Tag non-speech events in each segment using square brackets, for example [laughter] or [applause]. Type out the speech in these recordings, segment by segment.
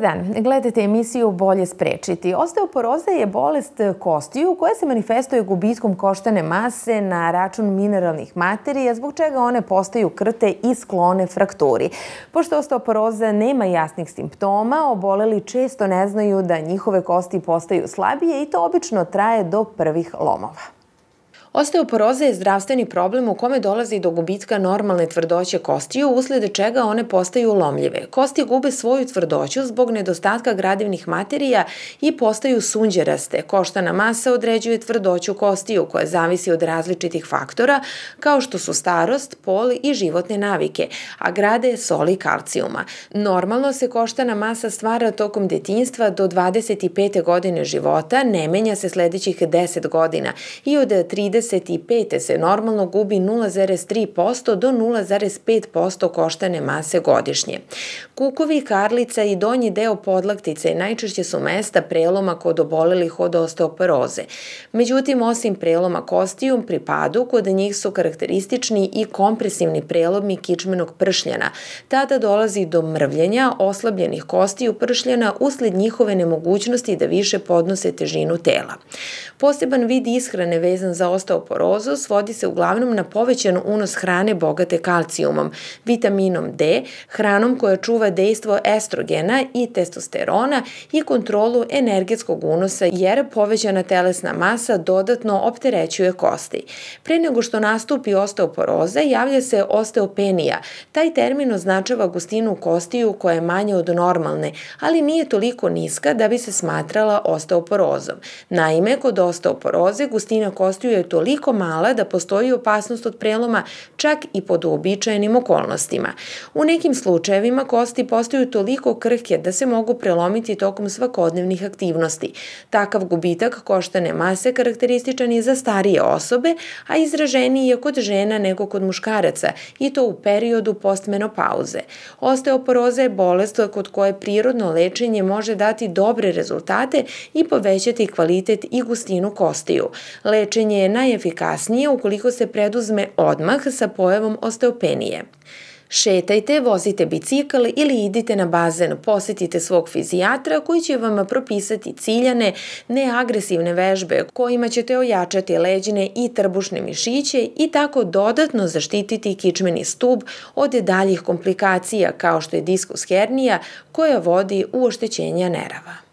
Dan. Gledate emisiju Bolje sprečiti. Osteoporoza je bolest kostiju koja se manifestuje gubitkom koštane mase na račun mineralnih materija, zbog čega one postaju krte i sklone frakturi. Pošto osteoporoza nema jasnih simptoma, oboleli često ne znaju da njihove kosti postaju slabije i to obično traje do prvih lomova. Osteoporoza je zdravstveni problem u kome dolazi do gubitka normalne tvrdoće kostiju, uslede čega one postaju lomljive. Kosti gube svoju tvrdoću zbog nedostatka gradivnih materija i postaju sunđeraste. Koštana masa određuje tvrdoću kostiju koja zavisi od različitih faktora kao što su starost, pol i životne navike, a grade soli kalcijuma. Normalno se koštana masa stvara tokom detinjstva do 25. godine života, ne menja se sledećih 10 godina i od 30 35. se normalno gubi 0,3% do 0,5% koštane mase godišnje. Kukovi, karlica i donji deo podlaktice najčešće su mesta preloma kod obolelih od osteoporoze. Međutim, osim preloma kostiju, pri padu, kod njih su karakteristični i kompresivni prelomi kičmenog pršljana. Tada dolazi do mrvljenja oslabljenih kostiju pršljana usled njihove nemogućnosti da više podnose težinu tela. Poseban vid ishrane vezan za osteoporozu osteoporozu svodi se uglavnom na povećan unos hrane bogate kalcijumom, vitaminom D, hranom koja čuva dejstvo estrogena i testosterona i kontrolu energetskog unosa jer povećana telesna masa dodatno opterećuje kosti. Pre nego što nastupi osteoporoza javlja se osteopenija. Taj termin označava gustinu kostiju koja je manja od normalne, ali nije toliko niska da bi se smatrala osteoporozom. Naime, kod osteoporoze gustina kostiju je toliko toliko mala da postoji opasnost od preloma čak i pod uobičajenim okolnostima. U nekim slučajevima kosti postaju toliko krhke da se mogu prelomiti tokom svakodnevnih aktivnosti. Takav gubitak koštane mase karakterističan je za starije osobe, a izraženiji je kod žena nego kod muškaraca i to u periodu postmenopauze. Osteoporoza je bolest kod koje prirodno lečenje može dati dobre rezultate i povećati kvalitet i gustinu kostiju. Lečenje je najefikasnije efikasnije ukoliko se preduzme odmah sa pojavom osteopenije. Šetajte, vozite bicikl ili idite na bazen, posetite svog fizijatra koji će vam propisati ciljane, neagresivne vežbe kojima ćete ojačati leđine i trbušne mišiće i tako dodatno zaštititi kičmeni stub od daljih komplikacija kao što je diskus hernija koja vodi u oštećenja nerava.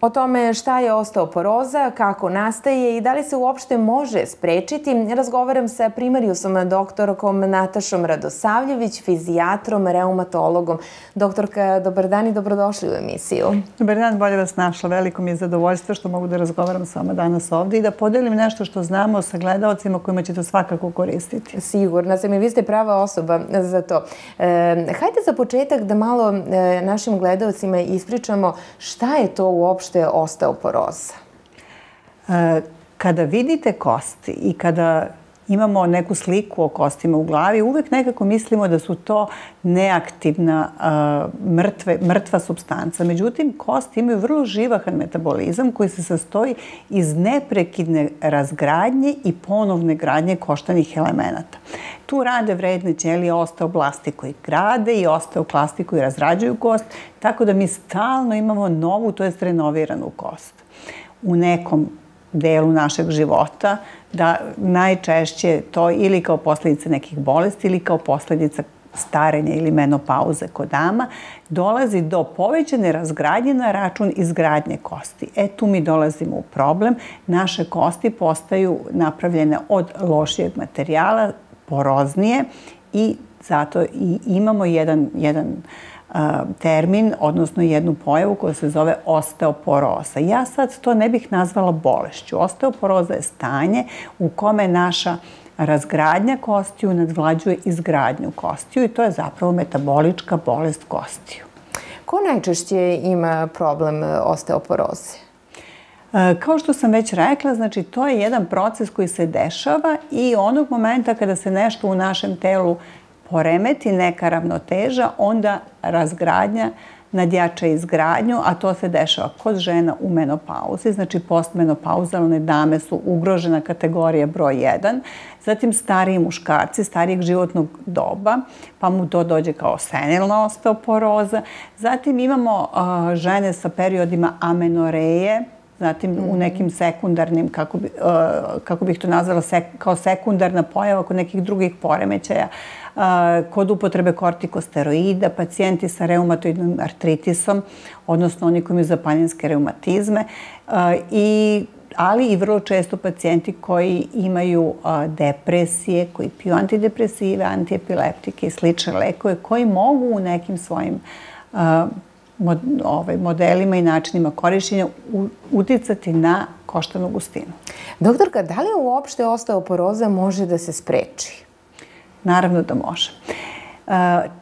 O tome šta je osteoporoza, kako nastaje i da li se uopšte može sprečiti, razgovaram sa primariusom doktorkom Natašom Radosavljević, fizijatrom, reumatologom. Doktorka, dobar dan i dobrodošli u emisiju. Dobar dan, bolje vas našla. Veliko mi je zadovoljstvo što mogu da razgovaram s vama danas ovde i da podelim nešto što znamo sa gledalcima kojima će to svakako koristiti. Sigurna sam i vi ste prava osoba za to. E, hajde za početak da malo e, našim gledalcima ispričamo šta je to uopšte uopšte osteoporoza? E, kada vidite kosti i kada imamo neku sliku o kostima u glavi, uvek nekako mislimo da su to neaktivna, mrtve, mrtva substanca. Međutim, kosti imaju vrlo živahan metabolizam koji se sastoji iz neprekidne razgradnje i ponovne gradnje koštanih elemenata. Tu rade vredne ćelije osteoblasti koji grade i osteoklasti koji razrađuju kost, tako da mi stalno imamo novu, to je renoviranu kost. U nekom delu našeg života, da najčešće to ili kao posledica nekih bolesti ili kao posledica starenja ili menopauze kod dama, dolazi do povećane razgradnje na račun izgradnje kosti. E tu mi dolazimo u problem. Naše kosti postaju napravljene od lošijeg materijala, poroznije i zato i imamo jedan, jedan termin, odnosno jednu pojavu koja se zove osteoporoza. Ja sad to ne bih nazvala bolešću. Osteoporoza je stanje u kome naša razgradnja kostiju nadvlađuje izgradnju kostiju i to je zapravo metabolička bolest kostiju. Ko najčešće ima problem osteoporoze? Kao što sam već rekla, znači to je jedan proces koji se dešava i onog momenta kada se nešto u našem telu poremeti neka ravnoteža, onda razgradnja nadjača izgradnju, a to se dešava kod žena u menopauzi, znači postmenopauzalne dame su ugrožena kategorija broj 1, zatim stariji muškarci, starijeg životnog doba, pa mu to dođe kao senilna osteoporoza, zatim imamo žene sa periodima amenoreje, zatim mm u mhm. nekim sekundarnim, kako, bi, uh, kako bih to nazvala, sek, kao sekundarna pojava kod nekih drugih poremećaja, uh, kod upotrebe kortikosteroida, pacijenti sa reumatoidnim artritisom, odnosno oni koji imaju zapaljenske reumatizme, uh, i ali i vrlo često pacijenti koji imaju a, depresije, koji piju antidepresive, antiepileptike i slične lekove, koji mogu u nekim svojim a, mod, ovaj, modelima i načinima korišćenja uticati na koštanu gustinu. Doktorka, da li uopšte osteoporoza može da se spreči? Naravno da može. E,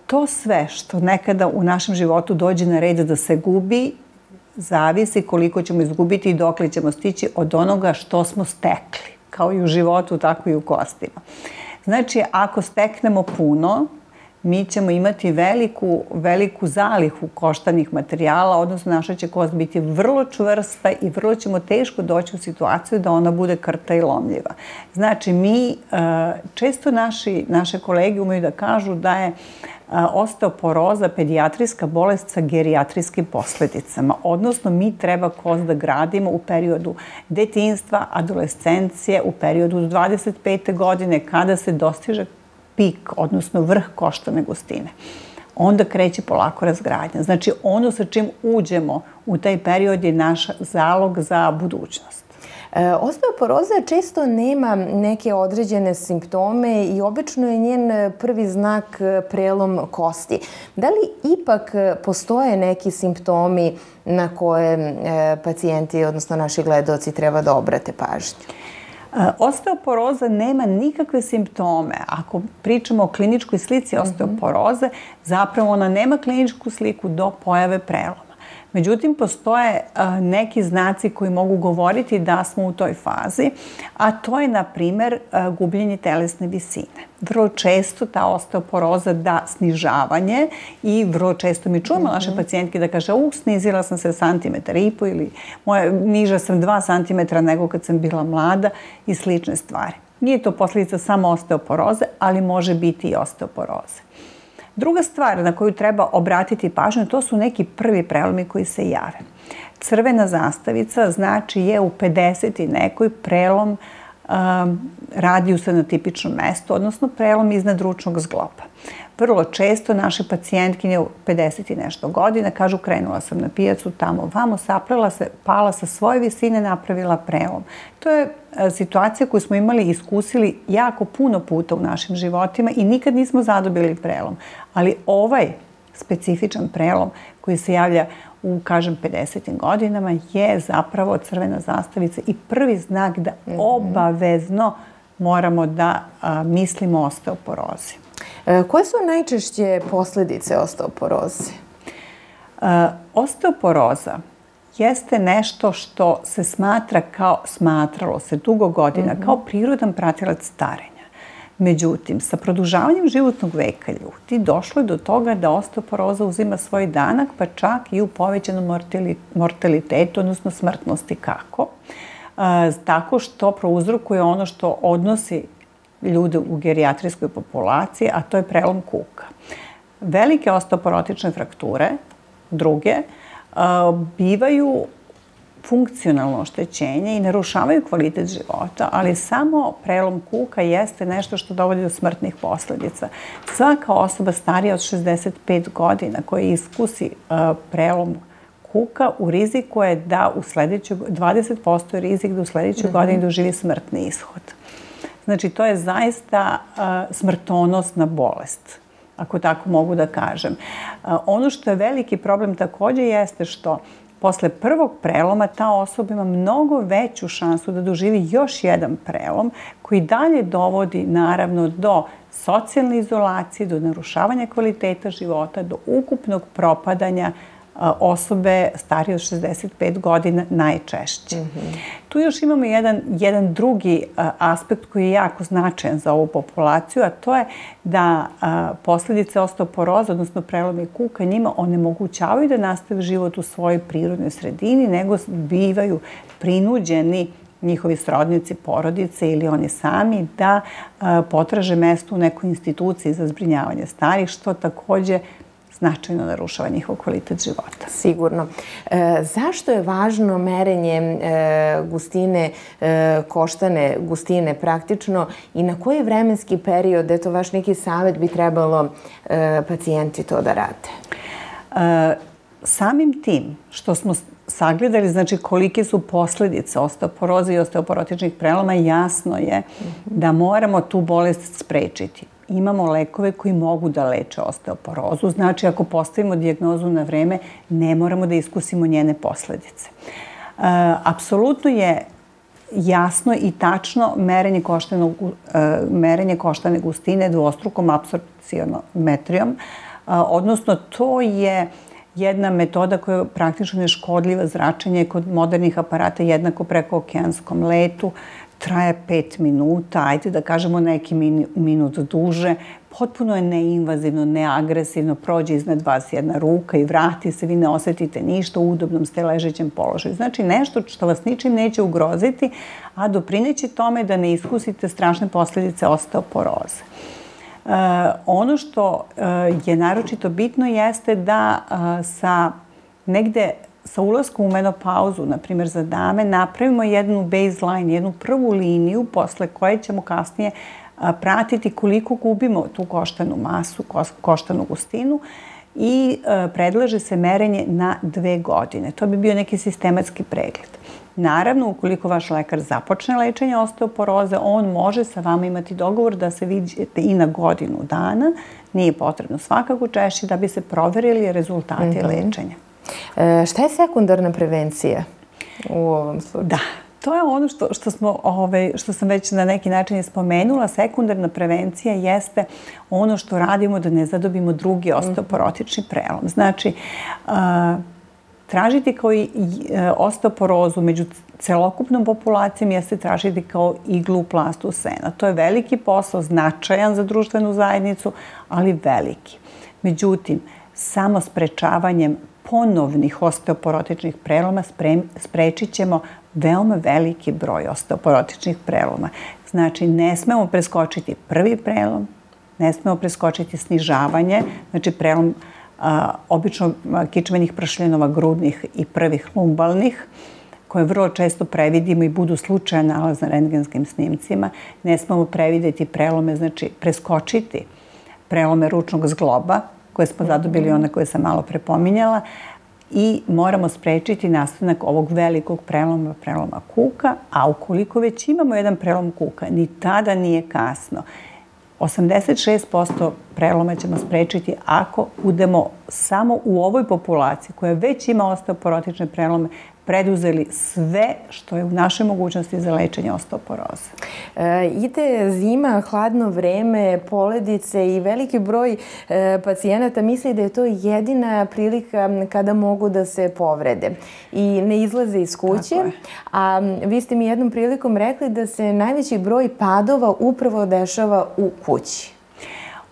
to sve što nekada u našem životu dođe na red da se gubi, zavisi koliko ćemo izgubiti i dokle ćemo stići od onoga što smo stekli, kao i u životu, tako i u kostima. Znači, ako steknemo puno, mi ćemo imati veliku, veliku zalihu koštanih materijala, odnosno naša će kost biti vrlo čvrsta i vrlo ćemo teško doći u situaciju da ona bude krta i lomljiva. Znači, mi, e, često naši, naše kolege umeju da kažu da je osteoporoza pedijatrijska bolest sa gerijatrijskim posledicama. Odnosno, mi treba kost da gradimo u periodu detinstva, adolescencije, u periodu do 25. godine kada se dostiže pik, odnosno vrh koštane gustine. Onda kreće polako razgradnja. Znači, ono sa čim uđemo u taj period je naš zalog za budućnost. E, osteoporoza često nema neke određene simptome i obično je njen prvi znak prelom kosti. Da li ipak postoje neki simptomi na koje e, pacijenti, odnosno naši gledoci, treba da obrate pažnju? E, osteoporoza nema nikakve simptome. Ako pričamo o kliničkoj slici mhm. osteoporoze, zapravo ona nema kliničku sliku do pojave preloma. Međutim, postoje neki znaci koji mogu govoriti da smo u toj fazi, a to je, na primer, gubljenje telesne visine. Vrlo često ta osteoporoza da snižavanje i vrlo često mi čujemo naše mhm. pacijentke da kaže u, snizila sam se santimetar i po ili moja, niža sam dva santimetra nego kad sam bila mlada i slične stvari. Nije to posljedica samo osteoporoze, ali može biti i osteoporoze. Druga stvar na koju treba obratiti pažnju, to su neki prvi prelomi koji se jave. Crvena zastavica znači je u 50 i nekoj prelom um, radijusa na tipičnom mestu, odnosno prelom iznad ručnog zgloba. Vrlo često naše pacijentkinje u 50 i nešto godina kažu krenula sam na pijacu tamo, vamo saplela se, pala sa svoje visine, napravila prelom. To je e, situacija koju smo imali i iskusili jako puno puta u našim životima i nikad nismo zadobili prelom. Ali ovaj specifičan prelom koji se javlja u, kažem, 50. godinama je zapravo crvena zastavica i prvi znak da mhm. obavezno moramo da a, mislimo o osteoporozi. E, koje su najčešće posledice osteoporoze? E, osteoporoza jeste nešto što se smatra kao, smatralo se dugo godina, mm -hmm. kao prirodan pratilac starenja. Međutim, sa produžavanjem životnog veka ljudi došlo je do toga da osteoporoza uzima svoj danak, pa čak i u povećanom mortalitetu, odnosno smrtnosti. Kako? E, tako što prouzrokuje ono što odnosi ljude u gerijatrijskoj populaciji, a to je prelom kuka. Velike osteoporotične frakture, druge, bivaju funkcionalno oštećenje i narušavaju kvalitet života, ali samo prelom kuka jeste nešto što dovodi do smrtnih posledica. Svaka osoba starija od 65 godina koja iskusi prelom kuka u riziku je da u sledećoj, 20% je rizik da u sledećoj mm -hmm. godini doživi smrtni ishod. Znači, to je zaista smrtonosna bolest, ako tako mogu da kažem. Ono što je veliki problem takođe jeste što posle prvog preloma ta osoba ima mnogo veću šansu da doživi još jedan prelom koji dalje dovodi naravno do socijalne izolacije, do narušavanja kvaliteta života, do ukupnog propadanja osobe starije od 65 godina najčešće. Mm -hmm. Tu još imamo jedan, jedan drugi aspekt koji je jako značajan za ovu populaciju, a to je da posledice osteoporoza, odnosno prelome kuka, njima onemogućavaju da nastave život u svojoj prirodnoj sredini, nego bivaju prinuđeni njihovi srodnici, porodice ili oni sami da potraže mesto u nekoj instituciji za zbrinjavanje starih, što takođe značajno narušava njihov kvalitet života. Sigurno. E, zašto je važno merenje e, gustine, e, koštane gustine praktično i na koji vremenski period, eto vaš neki savet bi trebalo e, pacijenti to da rade? E, samim tim što smo sagledali znači kolike su posledice osteoporoze i osteoporotičnih preloma, jasno je da moramo tu bolest sprečiti imamo lekove koji mogu da leče osteoporozu. Znači, ako postavimo dijagnozu na vreme, ne moramo da iskusimo njene posledice. E, apsolutno je jasno i tačno merenje, koštenog, e, merenje koštane gustine dvostrukom apsorpcionometrijom, e, odnosno to je jedna metoda koja je praktično neškodljiva zračenje kod modernih aparata jednako preko okeanskom letu traje pet minuta, ajde da kažemo neki minut duže, potpuno je neinvazivno, neagresivno, prođe iznad vas jedna ruka i vrati se, vi ne osetite ništa, u udobnom ste ležećem položaju. Znači nešto što vas ničim neće ugroziti, a doprineće tome da ne iskusite strašne posledice osteoporoze. E, ono što e, je naročito bitno jeste da e, sa negde sa ulaskom u menopauzu, na primjer za dame, napravimo jednu baseline, jednu prvu liniju posle koje ćemo kasnije pratiti koliko gubimo tu koštanu masu, koštanu gustinu i predlaže se merenje na dve godine. To bi bio neki sistematski pregled. Naravno, ukoliko vaš lekar započne lečenje osteoporoze, on može sa vama imati dogovor da se vidite i na godinu dana. Nije potrebno svakako češće da bi se proverili rezultati mm -hmm. lečenja. E, šta je sekundarna prevencija u ovom slučaju? Da, to je ono što, što, smo, ovaj, što sam već na neki način spomenula. Sekundarna prevencija jeste ono što radimo da ne zadobimo drugi osteoporotični prelom. Znači, a, tražiti kao i e, osteoporozu među celokupnom populacijom jeste tražiti kao iglu u plastu sena. To je veliki posao, značajan za društvenu zajednicu, ali veliki. Međutim, samo sprečavanjem ponovnih osteoporotičnih preloma sprečit ćemo veoma veliki broj osteoporotičnih preloma. Znači, ne smemo preskočiti prvi prelom, ne smemo preskočiti snižavanje, znači prelom a, obično kičmenih pršljenova grudnih i prvih lumbalnih, koje vrlo često previdimo i budu slučaja nalaz na rentgenskim snimcima. Ne smemo prevideti prelome, znači preskočiti prelome ručnog zgloba, koje smo zadobili, one koje sam malo prepominjala, i moramo sprečiti nastanak ovog velikog preloma, preloma kuka, a ukoliko već imamo jedan prelom kuka, ni tada nije kasno. 86% preloma ćemo sprečiti ako budemo samo u ovoj populaciji koja već ima osteoporotične prelome preduzeli sve što je u našoj mogućnosti za lečenje osteoporoze. E, ide zima, hladno vreme, poledice i veliki broj e, pacijenata misli da je to jedina prilika kada mogu da se povrede i ne izlaze iz kuće. A vi ste mi jednom prilikom rekli da se najveći broj padova upravo dešava u kući.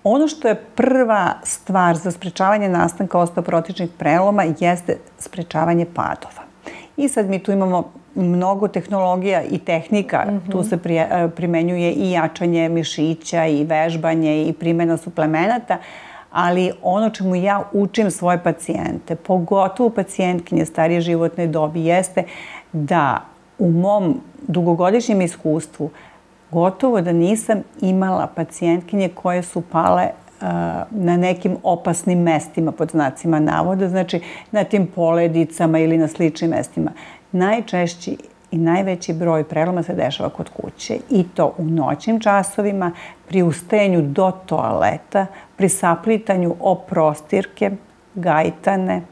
Ono što je prva stvar za sprečavanje nastanka osteoporotičnih preloma jeste sprečavanje padova. I sad mi tu imamo mnogo tehnologija i tehnika. Mm -hmm. Tu se prije, e, primenjuje i jačanje mišića i vežbanje i primjena suplemenata. Ali ono čemu ja učim svoje pacijente, pogotovo pacijentkinje starije životne dobi, jeste da u mom dugogodišnjem iskustvu gotovo da nisam imala pacijentkinje koje su pale na nekim opasnim mestima, pod znacima navoda, znači na tim poledicama ili na sličnim mestima. Najčešći i najveći broj preloma se dešava kod kuće i to u noćnim časovima, pri ustajanju do toaleta, pri saplitanju o prostirke, gajtane,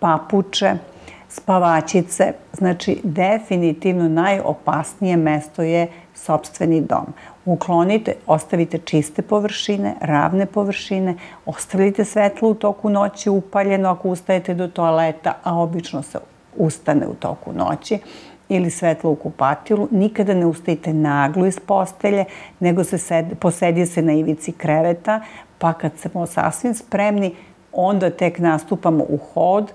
papuče, spavačice. Znači, definitivno najopasnije mesto je sobstveni dom. Uklonite, ostavite čiste površine, ravne površine, ostavite svetlo u toku noći upaljeno ako ustajete do toaleta, a obično se ustane u toku noći ili svetlo u kupatilu. Nikada ne ustajite naglo iz postelje, nego se sed, posedije se na ivici kreveta, pa kad smo sasvim spremni, onda tek nastupamo u hod.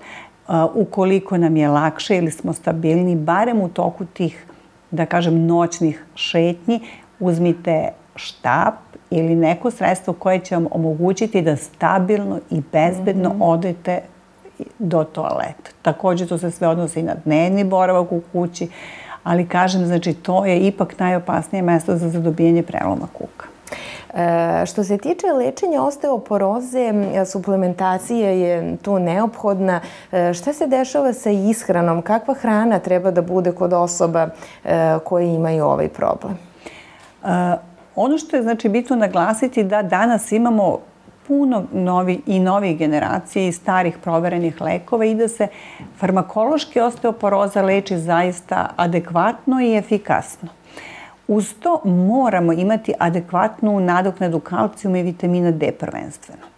Uh, ukoliko nam je lakše ili smo stabilni, barem u toku tih, da kažem, noćnih šetnji, uzmite štap ili neko sredstvo koje će vam omogućiti da stabilno i bezbedno mm -hmm. odete do toaleta. Takođe to se sve odnosi i na dnevni boravak u kući, ali kažem, znači to je ipak najopasnije mesto za zadobijanje preloma kuka. E, što se tiče lečenja osteoporoze, suplementacija je tu neophodna. E, šta se dešava sa ishranom? Kakva hrana treba da bude kod osoba e, koje imaju ovaj problem? E, ono što je znači bitno naglasiti da danas imamo puno novi i novih generacija i starih proverenih lekova i da se farmakološki osteoporoza leči zaista adekvatno i efikasno. Uz to moramo imati adekvatnu nadoknadu kalcijuma i vitamina D prvenstveno.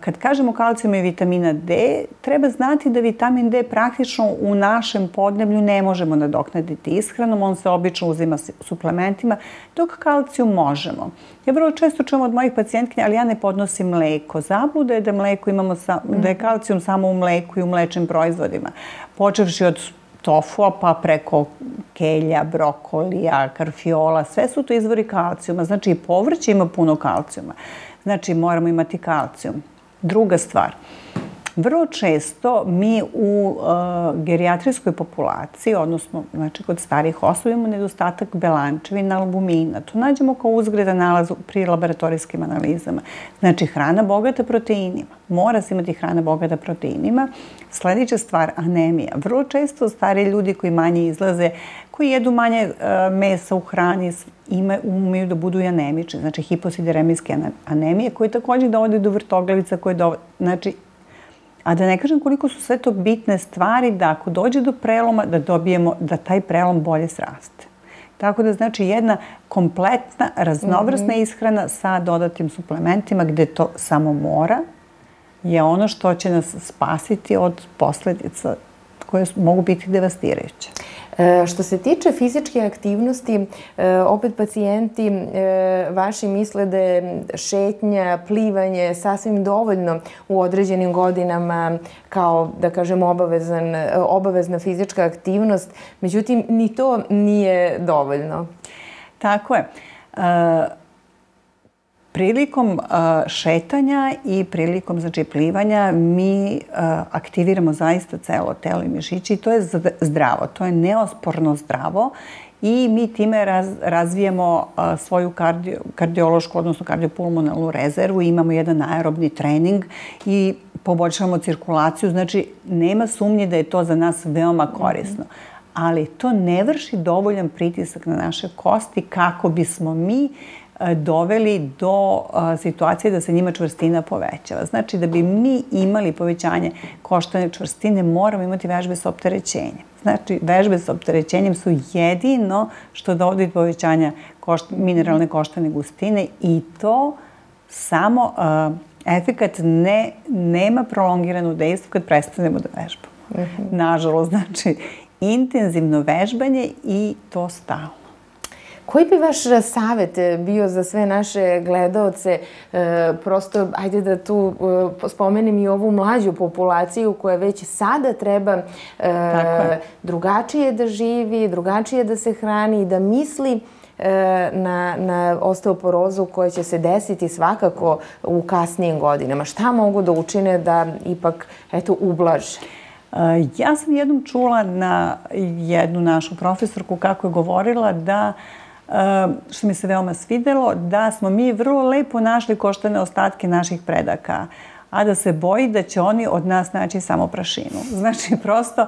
Kad kažemo kalcijum i vitamina D, treba znati da vitamin D praktično u našem podneblju ne možemo nadoknaditi ishranom, on se obično uzima suplementima, dok kalcijum možemo. Ja vrlo često čujem od mojih pacijentkinja, ali ja ne podnosim mleko. Zabluda je da mleko imamo sa, da je kalcijum samo u mleku i u mlečnim proizvodima. Počevši od tofua pa preko kelja, brokolija, karfiola, sve su to izvori kalcijuma. Znači i povrće ima puno kalcijuma. Znači, moramo imati kalcijum. Druga stvar, vrlo često mi u uh, gerijatrijskoj populaciji, odnosno znači, kod starih osoba, imamo nedostatak belančevina, albumina. To nađemo kao uzgreda nalaz pri laboratorijskim analizama. Znači, hrana bogata proteinima. Mora se imati hrana bogata proteinima. Sledeća stvar, anemija. Vrlo često stari ljudi koji manje izlaze, koji jedu manje uh, mesa u hrani, umeju da budu i anemični, znači hiposideremijske anemije, koje takođe dovode do vrtoglavica, koje dovode, znači, a da ne kažem koliko su sve to bitne stvari da ako dođe do preloma, da dobijemo, da taj prelom bolje sraste. Tako da znači jedna kompletna, raznovrsna mm -hmm. ishrana sa dodatim suplementima gde to samo mora je ono što će nas spasiti od posledica koje mogu biti devastirajuće. E, što se tiče fizičke aktivnosti, e, opet pacijenti e, vaši misle da je šetnja, plivanje sasvim dovoljno u određenim godinama kao, da kažem, obavezan, obavezna fizička aktivnost. Međutim, ni to nije dovoljno. Tako je. Prilikom šetanja i prilikom znači, plivanja mi aktiviramo zaista celo telo i mišići i to je zdravo, to je neosporno zdravo i mi time raz, razvijamo svoju kardio, kardiološku, odnosno kardiopulmonalnu rezervu, imamo jedan aerobni trening i poboljšavamo cirkulaciju, znači nema sumnje da je to za nas veoma korisno. Ali to ne vrši dovoljan pritisak na naše kosti kako bismo mi E, doveli do e, situacije da se njima čvrstina povećava. Znači da bi mi imali povećanje koštane čvrstine moramo imati vežbe sa opterećenjem. Znači vežbe sa opterećenjem su jedino što dovodi do povećanja košt, mineralne koštane gustine i to samo uh, efekat ne, nema prolongiranu dejstvo kad prestanemo da vežbamo. Mhm. Nažalost, znači intenzivno vežbanje i to stalno. Koji bi vaš savet bio za sve naše gledalce? E, prosto, ajde da tu e, spomenem i ovu mlađu populaciju koja već sada treba e, drugačije da živi, drugačije da se hrani i da misli na, na osteoporozu koja će se desiti svakako u kasnijim godinama. Šta mogu da učine da ipak, eto, ublaže? Ja sam jednom čula na jednu našu profesorku kako je govorila da uh, što mi se veoma svidelo, da smo mi vrlo lepo našli koštane ostatke naših predaka a da se boji da će oni od nas naći samo prašinu. [laughs] Znači, prosto,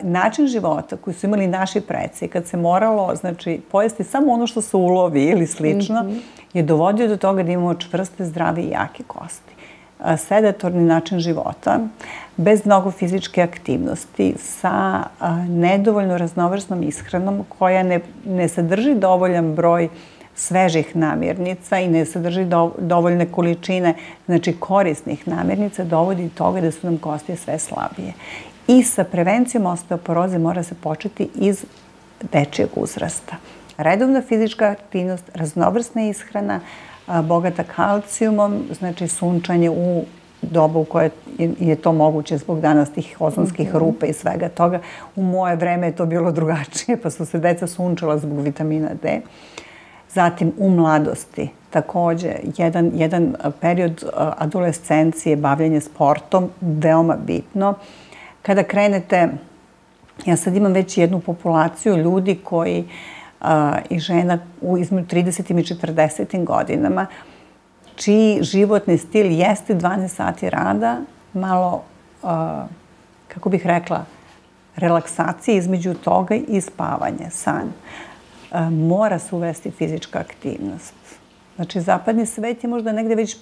način života koji su imali naši preci, kad se moralo, znači, pojesti samo ono što su ulovi ili slično, mm -hmm. je dovodio do toga da imamo čvrste, zdrave i jake kosti. Sedatorni način života, bez mnogo fizičke aktivnosti, sa nedovoljno raznovrsnom ishranom koja ne, ne sadrži dovoljan broj svežih namirnica i ne sadrži do, dovoljne količine znači korisnih namirnica, dovodi do toga da su nam kosti sve slabije. I sa prevencijom osteoporoze mora se početi iz dečijeg uzrasta. Redovna fizička aktivnost, raznovrsna ishrana, bogata kalcijumom, znači sunčanje u doba u koje je to moguće zbog danas tih ozonskih mm -hmm. rupa i svega toga. U moje vreme je to bilo drugačije, pa su se deca sunčala zbog vitamina D. Zatim u mladosti takođe jedan, jedan period adolescencije, bavljanje sportom, veoma bitno. Kada krenete, ja sad imam već jednu populaciju ljudi koji a, i žena u između 30. i 40. godinama, čiji životni stil jeste 12 sati rada, malo, kako bih rekla, relaksacije između toga i spavanje, san. Mora se uvesti fizička aktivnost. Znači, zapadni svet je možda negde već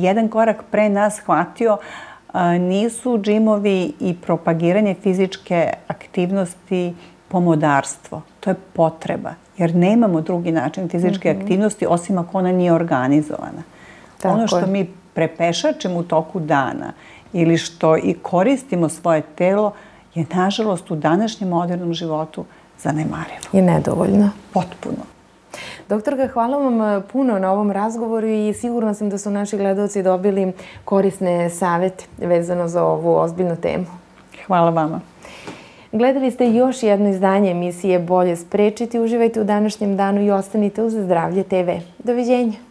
jedan korak pre nas hvatio, nisu džimovi i propagiranje fizičke aktivnosti pomodarstvo. To je potreba, jer nemamo drugi način fizičke mm -hmm. aktivnosti osim ako ona nije organizovana. Tako ono što je. mi prepešačemo u toku dana ili što i koristimo svoje telo je nažalost u današnjem modernom životu zanemarivo. I nedovoljno. Potpuno. Doktorka, hvala vam e, puno na ovom razgovoru i sigurno sam da su naši gledalci dobili korisne savete vezano za ovu ozbiljnu temu. Hvala vama. Gledali ste još jedno izdanje emisije Bolje sprečiti. Uživajte u današnjem danu i ostanite uz Zdravlje TV. Doviđenja.